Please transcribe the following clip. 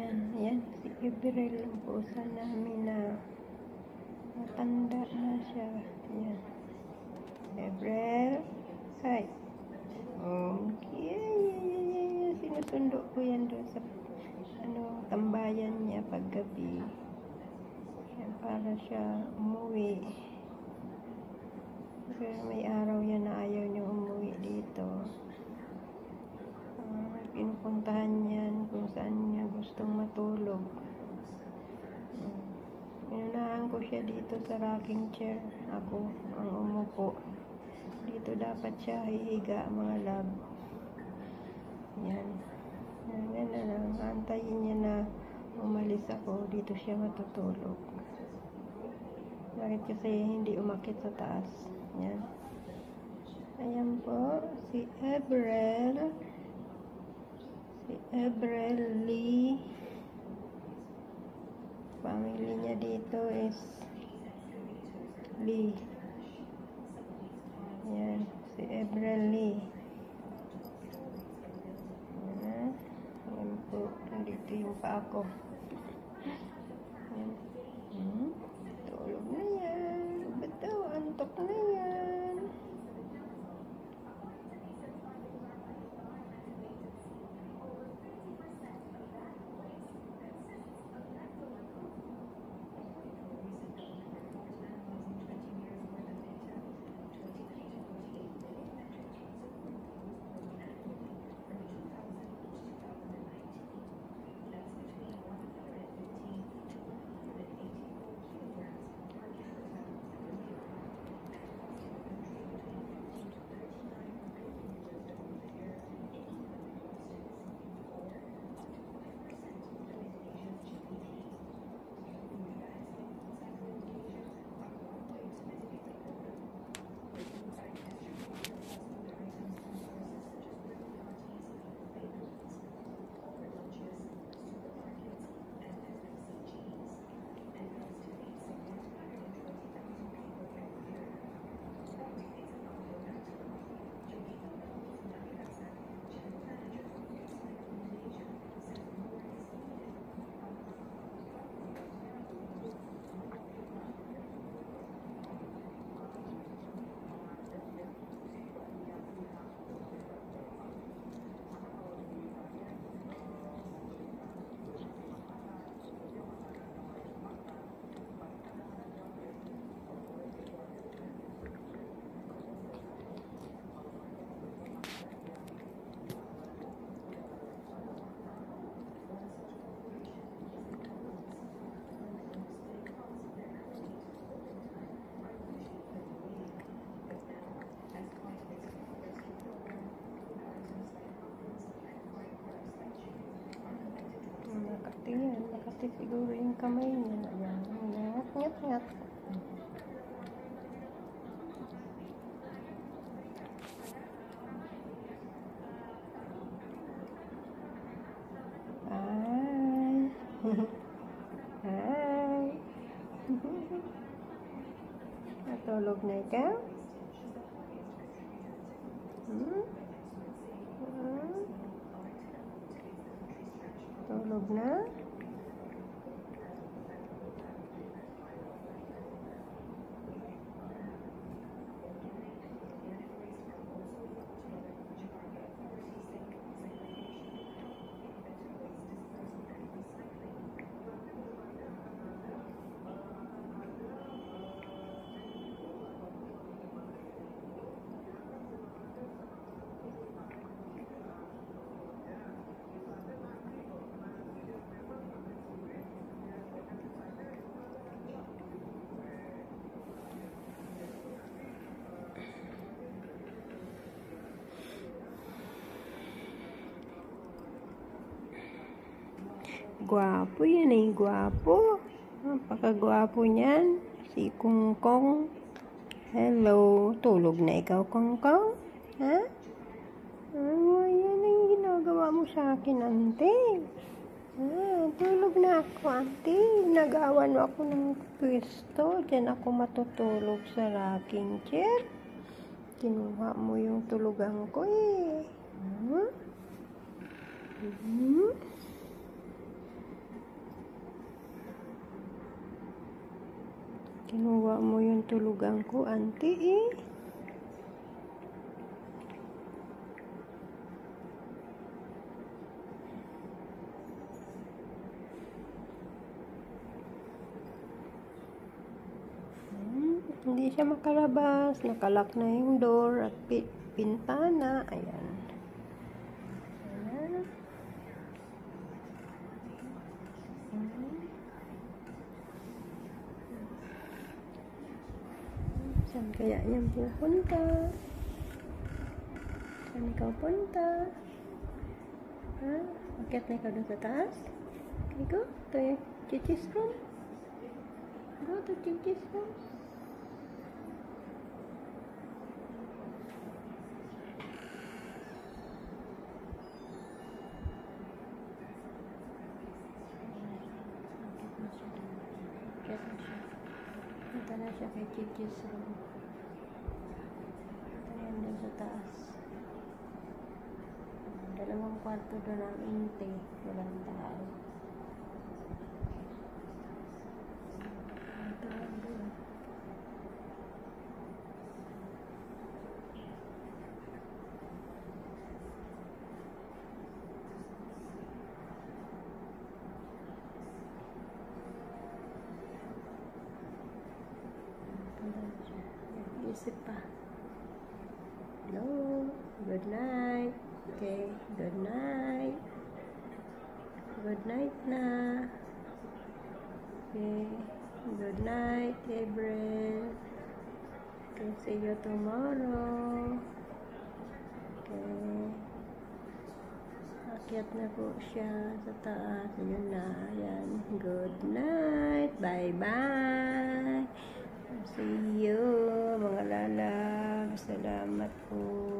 Yan, yan. Si Gabriel ang pusa namin na matanda na siya. Yan. Gabriel. Hi. Okay. Sinusundo ko yan doon sa ano, tambayan niya paggabi. Yan, para siya umuwi. Pero may araw yan na ayaw niya umuwi dito. Ah, pinupuntahan niyan kung saan niya gustong matulog. Hmm. Inunahan dito sa rocking chair. Ako ang umupo. Dito dapat siya hihiga mga. Yan. Yan, yan na lang. Antayin niya na umalis ako. Dito siya matutulog. Bakit kasi hindi umakit sa taas? Yan. Ayan po, si Ebrel. Si Ebrel Lee. Family niya dito is Lee. Yan, si Ebrel Lee. Yan. Yan po, nandito yung pa ako. Yan. Makati siguro yung kamay niya. Ayan. Ngat, ngat, ngat. Hi. Hi. Natulog na ikaw? Hmm? Hmm? Tulog na? Gwapo yan eh, gwapo. Napakagwapo niyan. Si Kungkong. Hello, tulog na ikaw, Kungkong? Ha? Oh, yan ang ginagawa mo sa akin, ante. Ah, tulog na ako, ante. Nagawan ako ng pwesto. Diyan ako matutulog sa rocking chair. Kinuha mo yung tulugan ko eh. Hmm? Hmm? Kinuha mo yung tulugan ko, auntie eh. Hmm, hindi siya makalabas. Nakalak na yung door at pi- pintana. Ayan. Hmm. Saan kaya yan pupunta? Saan ikaw punta? Ha? Akit na ikaw doon sa taas? Okay, go. To yung chichis room. Go to chichis room. Akit na siya Dalawang kwarto doon ang inte. Walang tao. Walang tao doon. Punta na siya. Isip pa. Hello. Good night. Okay. Good night. Good night na. Okay. Good night, April. Okay, see you tomorrow. Okay. Akyat na po siya sa taas. Ayun na. Ayan. Good night. Bye-bye. See you, mga lalab. Salamat po.